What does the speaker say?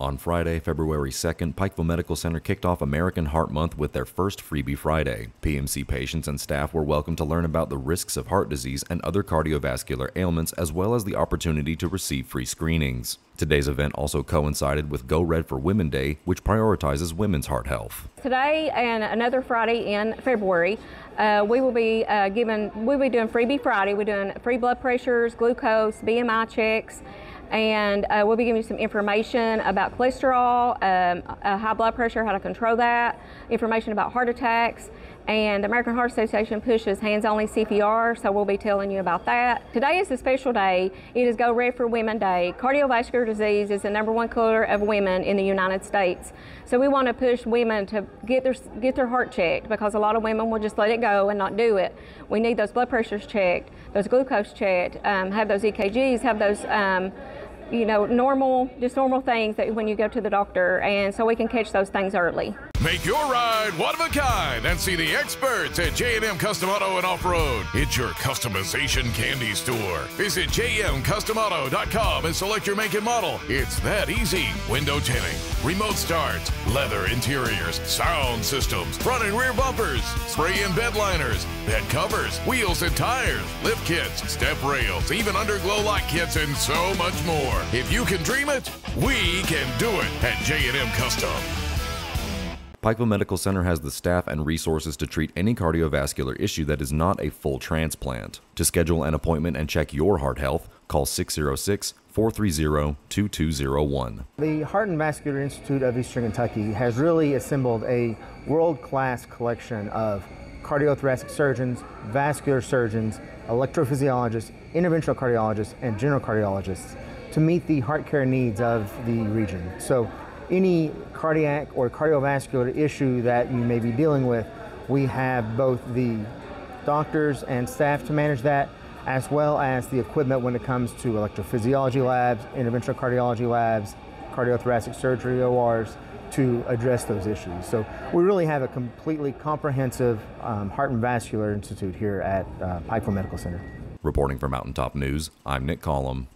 On Friday, February 2nd, Pikeville Medical Center kicked off American Heart Month with their first Freebie Friday. PMC patients and staff were welcome to learn about the risks of heart disease and other cardiovascular ailments, as well as the opportunity to receive free screenings. Today's event also coincided with Go Red for Women Day, which prioritizes women's heart health. Today and another Friday in February, uh, we will be uh, giving, we'll be doing Freebie Friday. We're doing free blood pressures, glucose, BMI checks, and uh, we'll be giving you some information about cholesterol, um, uh, high blood pressure, how to control that, information about heart attacks, and the American Heart Association pushes hands-only CPR, so we'll be telling you about that. Today is a special day. It is Go Red for Women Day. Cardiovascular disease is the number one killer of women in the United States. So we want to push women to get their, get their heart checked because a lot of women will just let it go and not do it. We need those blood pressures checked, those glucose checked, um, have those EKGs, have those um, you know, normal, just normal things that when you go to the doctor, and so we can catch those things early. Make your ride one of a kind and see the experts at J&M Custom Auto and Off-Road. It's your customization candy store. Visit jmcustomauto.com and select your make and model. It's that easy. Window tinting, remote start, leather interiors, sound systems, front and rear bumpers, spray and bed liners, bed covers, wheels and tires, lift kits, step rails, even underglow light kits, and so much more. If you can dream it, we can do it at J&M Custom. Pikeville Medical Center has the staff and resources to treat any cardiovascular issue that is not a full transplant. To schedule an appointment and check your heart health, call 606 430 2201. The Heart and Vascular Institute of Eastern Kentucky has really assembled a world class collection of cardiothoracic surgeons, vascular surgeons, electrophysiologists, interventional cardiologists, and general cardiologists to meet the heart care needs of the region. So any cardiac or cardiovascular issue that you may be dealing with, we have both the doctors and staff to manage that, as well as the equipment when it comes to electrophysiology labs, interventional cardiology labs, cardiothoracic surgery ORs to address those issues. So we really have a completely comprehensive um, heart and vascular institute here at uh, Pikeville Medical Center. Reporting for Mountaintop News, I'm Nick Collum.